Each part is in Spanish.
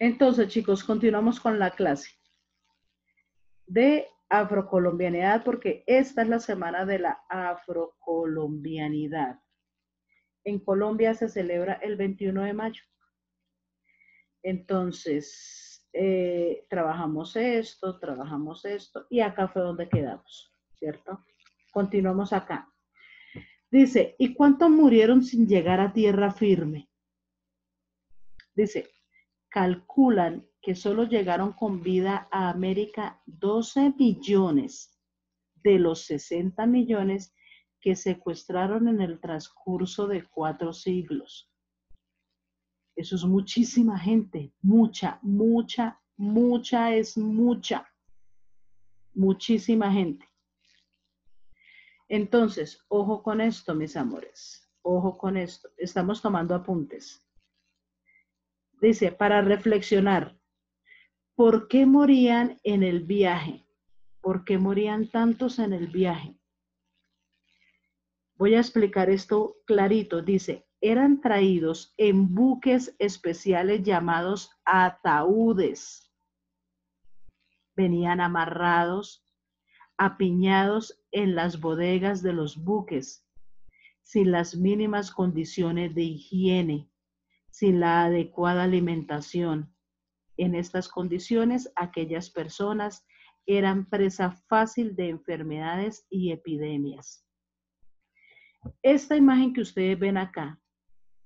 Entonces, chicos, continuamos con la clase de afrocolombianidad porque esta es la semana de la afrocolombianidad. En Colombia se celebra el 21 de mayo. Entonces, eh, trabajamos esto, trabajamos esto y acá fue donde quedamos, ¿cierto? Continuamos acá. Dice, ¿y cuántos murieron sin llegar a tierra firme? Dice, calculan que solo llegaron con vida a América 12 millones de los 60 millones que secuestraron en el transcurso de cuatro siglos. Eso es muchísima gente, mucha, mucha, mucha es mucha, muchísima gente. Entonces, ojo con esto, mis amores, ojo con esto. Estamos tomando apuntes. Dice, para reflexionar, ¿por qué morían en el viaje? ¿Por qué morían tantos en el viaje? Voy a explicar esto clarito. Dice, eran traídos en buques especiales llamados ataúdes. Venían amarrados, apiñados en las bodegas de los buques, sin las mínimas condiciones de higiene sin la adecuada alimentación. En estas condiciones, aquellas personas eran presa fácil de enfermedades y epidemias. Esta imagen que ustedes ven acá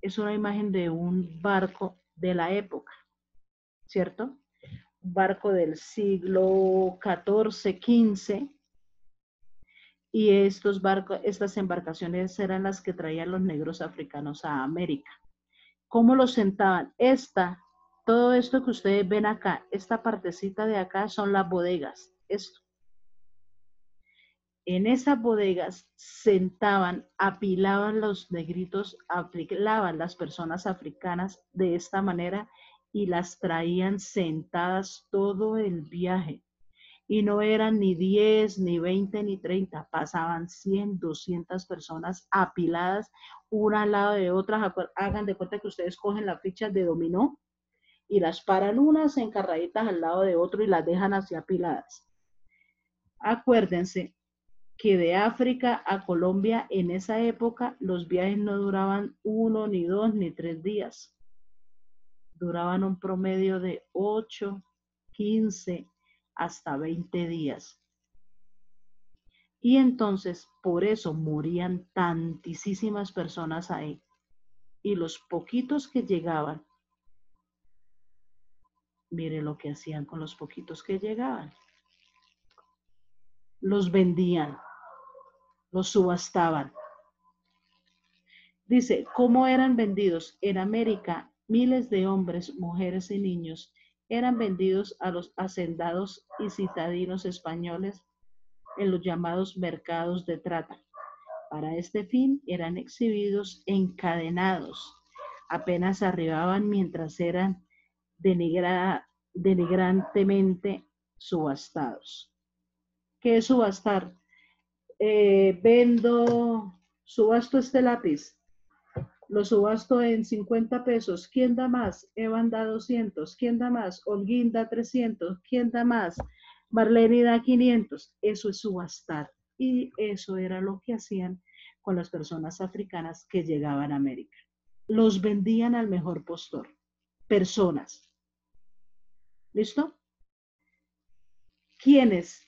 es una imagen de un barco de la época, ¿cierto? Un barco del siglo XIV, XV. Y estos barcos, estas embarcaciones eran las que traían los negros africanos a América cómo los sentaban. Esta, todo esto que ustedes ven acá, esta partecita de acá son las bodegas. Esto. En esas bodegas sentaban, apilaban los negritos, apilaban las personas africanas de esta manera y las traían sentadas todo el viaje y no eran ni 10, ni 20, ni 30, pasaban 100, 200 personas apiladas una al lado de otras. Hagan de cuenta que ustedes cogen las fichas de dominó y las paran unas encarraditas al lado de otro y las dejan así apiladas. Acuérdense que de África a Colombia en esa época los viajes no duraban uno, ni dos, ni tres días. Duraban un promedio de 8, 15, hasta 20 días. Y entonces, por eso morían tantísimas personas ahí. Y los poquitos que llegaban, mire lo que hacían con los poquitos que llegaban. Los vendían, los subastaban. Dice, ¿cómo eran vendidos? En América, miles de hombres, mujeres y niños eran vendidos a los hacendados y citadinos españoles en los llamados mercados de trata. Para este fin eran exhibidos encadenados. Apenas arribaban mientras eran denigrantemente subastados. ¿Qué es subastar? Eh, vendo, subasto este lápiz, lo subasto en 50 pesos. ¿Quién da más? Evan da 200. ¿Quién da más? Holguín da 300. ¿Quién da más? Marlene da 500. Eso es subastar. Y eso era lo que hacían con las personas africanas que llegaban a América. Los vendían al mejor postor. Personas. ¿Listo? ¿Quiénes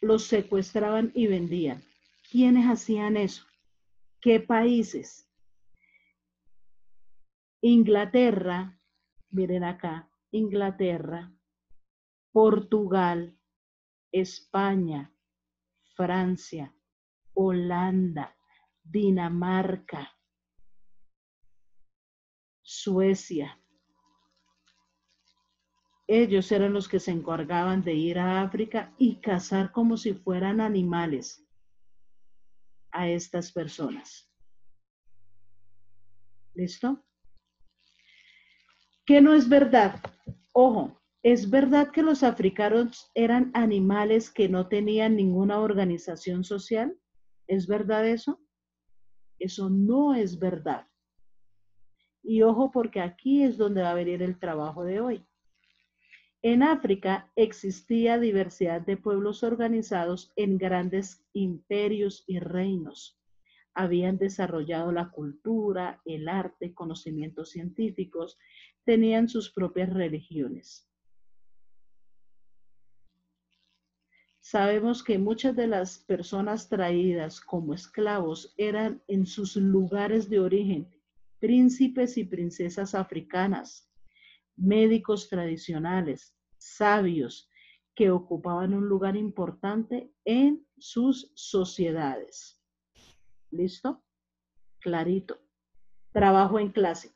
los secuestraban y vendían? ¿Quiénes hacían eso? ¿Qué países? Inglaterra, miren acá, Inglaterra, Portugal, España, Francia, Holanda, Dinamarca, Suecia. Ellos eran los que se encargaban de ir a África y cazar como si fueran animales a estas personas. ¿Listo? ¿Qué no es verdad? Ojo, ¿es verdad que los africanos eran animales que no tenían ninguna organización social? ¿Es verdad eso? Eso no es verdad. Y ojo porque aquí es donde va a venir el trabajo de hoy. En África existía diversidad de pueblos organizados en grandes imperios y reinos. Habían desarrollado la cultura, el arte, conocimientos científicos, tenían sus propias religiones. Sabemos que muchas de las personas traídas como esclavos eran en sus lugares de origen príncipes y princesas africanas, médicos tradicionales, sabios que ocupaban un lugar importante en sus sociedades. ¿Listo? Clarito. Trabajo en clase.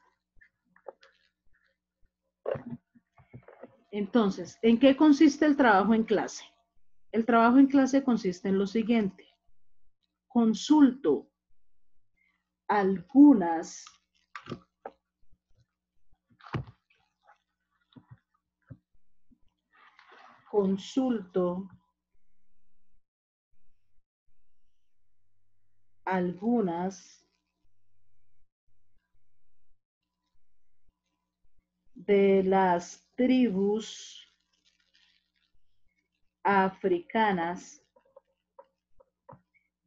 Entonces, ¿en qué consiste el trabajo en clase? El trabajo en clase consiste en lo siguiente. Consulto algunas consulto algunas de las tribus africanas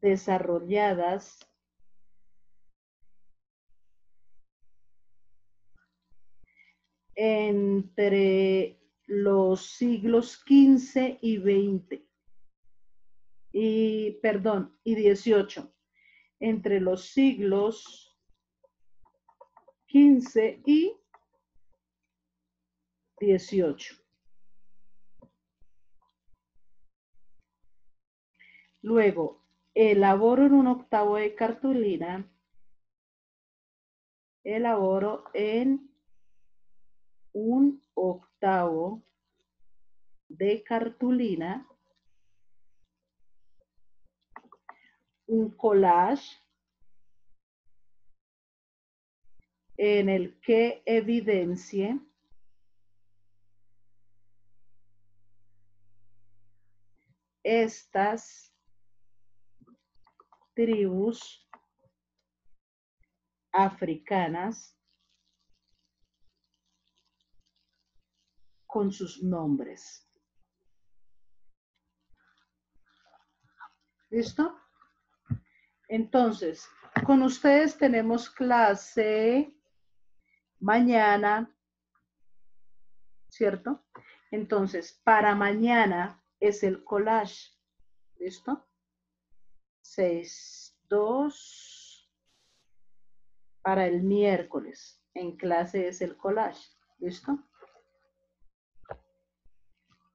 desarrolladas entre los siglos XV y XX, y perdón, y XVIII, entre los siglos XV y XVIII. Luego, elaboro en un octavo de cartulina, elaboro en un octavo de cartulina, un collage en el que evidencie estas tribus africanas con sus nombres. ¿Listo? Entonces, con ustedes tenemos clase mañana, ¿cierto? Entonces, para mañana es el collage. ¿Listo? 6, 2. Para el miércoles en clase es el collage. ¿Listo?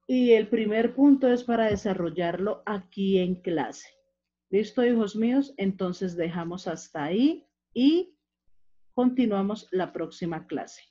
Y el primer punto es para desarrollarlo aquí en clase. ¿Listo, hijos míos? Entonces dejamos hasta ahí y continuamos la próxima clase.